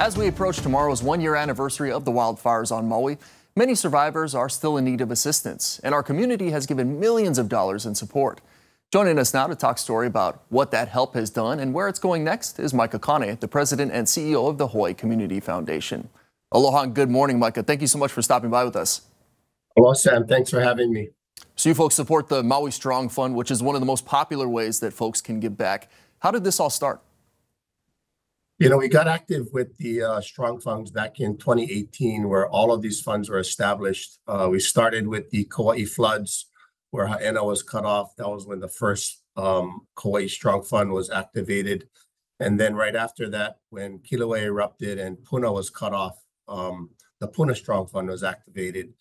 As we approach tomorrow's one year anniversary of the wildfires on Maui, many survivors are still in need of assistance, and our community has given millions of dollars in support. Joining us now to talk story about what that help has done and where it's going next is Micah Kane, the president and CEO of the Hawaii Community Foundation. Aloha and good morning, Micah. Thank you so much for stopping by with us. Hello, Sam. Thanks for having me. So you folks support the Maui Strong Fund, which is one of the most popular ways that folks can give back. How did this all start? You know, we got active with the uh, Strong Funds back in 2018, where all of these funds were established. Uh, we started with the Kauai floods, where Haena was cut off. That was when the first um, Kauai Strong Fund was activated. And then right after that, when Kilauea erupted and Puna was cut off, um, the Puna Strong Fund was activated.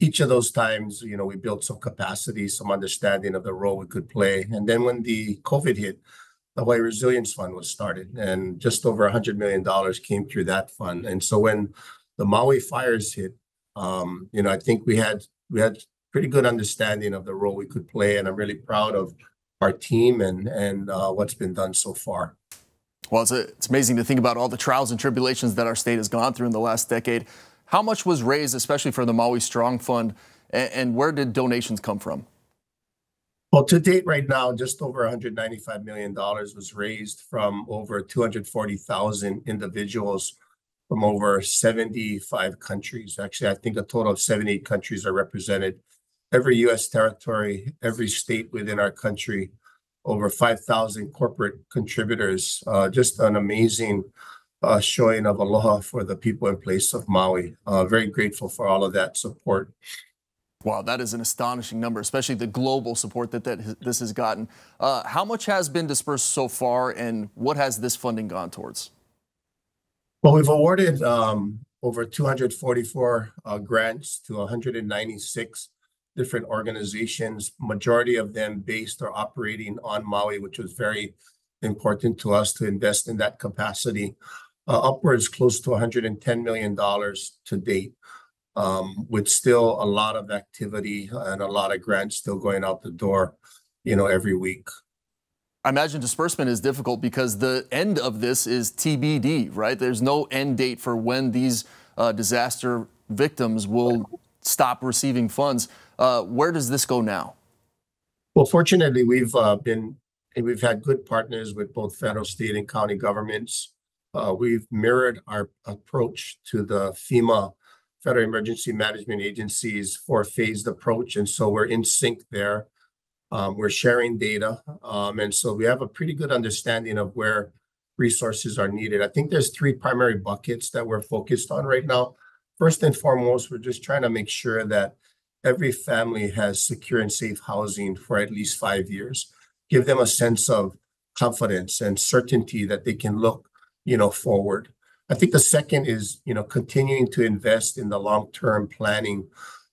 Each of those times, you know, we built some capacity, some understanding of the role we could play. And then when the COVID hit, Hawaii Resilience Fund was started, and just over $100 million came through that fund. And so when the Maui fires hit, um, you know, I think we had we had pretty good understanding of the role we could play, and I'm really proud of our team and and uh, what's been done so far. Well, it's, a, it's amazing to think about all the trials and tribulations that our state has gone through in the last decade. How much was raised, especially for the Maui Strong Fund, and, and where did donations come from? Well, to date, right now, just over $195 million was raised from over 240,000 individuals from over 75 countries. Actually, I think a total of 78 countries are represented. Every U.S. territory, every state within our country, over 5,000 corporate contributors. Uh, just an amazing uh, showing of aloha for the people in place of Maui. Uh, very grateful for all of that support. Wow, that is an astonishing number, especially the global support that, that this has gotten. Uh, how much has been dispersed so far, and what has this funding gone towards? Well, we've awarded um, over 244 uh, grants to 196 different organizations, majority of them based or operating on Maui, which was very important to us to invest in that capacity. Uh, upwards close to $110 million to date with still a lot of activity and a lot of grants still going out the door, you know, every week. I imagine disbursement is difficult because the end of this is TBD, right? There's no end date for when these uh, disaster victims will stop receiving funds. Uh, where does this go now? Well, fortunately, we've uh, been we've had good partners with both federal, state, and county governments. Uh, we've mirrored our approach to the FEMA Federal Emergency Management Agency's four-phased approach, and so we're in sync there. Um, we're sharing data, um, and so we have a pretty good understanding of where resources are needed. I think there's three primary buckets that we're focused on right now. First and foremost, we're just trying to make sure that every family has secure and safe housing for at least five years. Give them a sense of confidence and certainty that they can look, you know, forward. I think the second is, you know, continuing to invest in the long-term planning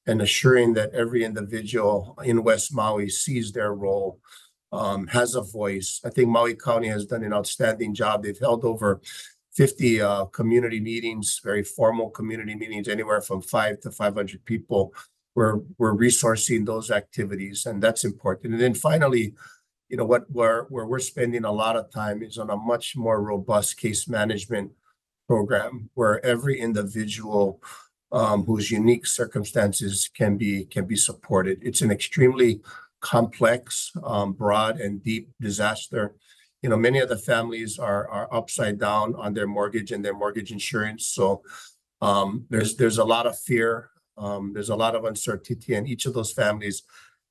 and assuring that every individual in West Maui sees their role, um, has a voice. I think Maui County has done an outstanding job. They've held over 50 uh, community meetings, very formal community meetings, anywhere from five to 500 people. We're, we're resourcing those activities, and that's important. And then finally, you know, what where, where we're spending a lot of time is on a much more robust case management program where every individual um, whose unique circumstances can be can be supported. It's an extremely complex, um, broad, and deep disaster. You know, many of the families are are upside down on their mortgage and their mortgage insurance. So um, there's there's a lot of fear. Um, there's a lot of uncertainty, and each of those families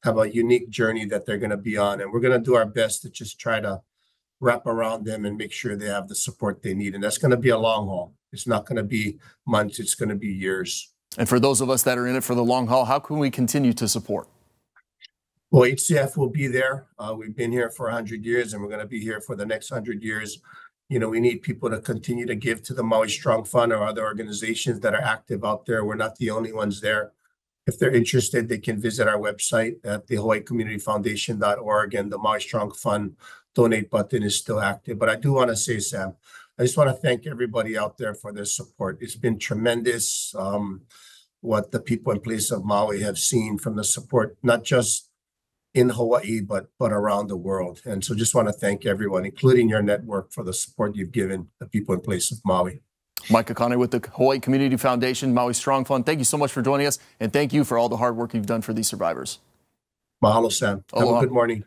have a unique journey that they're going to be on, and we're going to do our best to just try to wrap around them and make sure they have the support they need. And that's going to be a long haul. It's not going to be months, it's going to be years. And for those of us that are in it for the long haul, how can we continue to support? Well, HCF will be there. Uh, we've been here for 100 years and we're going to be here for the next 100 years. You know, we need people to continue to give to the Maui Strong Fund or other organizations that are active out there. We're not the only ones there. If they're interested, they can visit our website at the Hawaii Community and the Maui Strong Fund donate button is still active. But I do want to say, Sam, I just want to thank everybody out there for their support. It's been tremendous um, what the people in place of Maui have seen from the support, not just in Hawaii, but but around the world. And so just want to thank everyone, including your network, for the support you've given the people in place of Maui. Micah Kane with the Hawaii Community Foundation, Maui Strong Fund. Thank you so much for joining us, and thank you for all the hard work you've done for these survivors. Mahalo, Sam. Have a good morning.